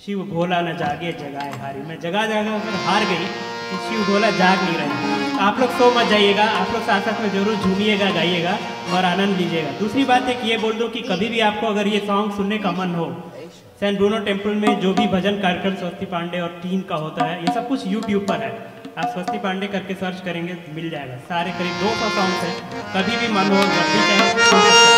शिव भोला न जागे जगाए हारी। मैं जगह जगह अगर हार गई तो शिव भोला जाग नहीं रहे। आप लोग सो मत जाइएगा, आप लोग साथ साथ में ज़रूर झूमिएगा, गाइएगा और आनंद लीजिएगा। दूसरी बात एक ये बोल दूँ कि कभी भी आपको अगर ये सॉन्ग सुनने का मन हो सेंट ब्रूनो टेंपल में जो भी भजन कार्यक्रम स्वस्ति पांडे और टीम का होता है, ये सब कुछ यूट्यूब पर है। आप स्वस्ति पांडे करके सर्च करेंगे, मिल जाएगा। सारे करीब दो सौ सॉन्ग्स हैं। कभी भी मन हो, जब भी चाहे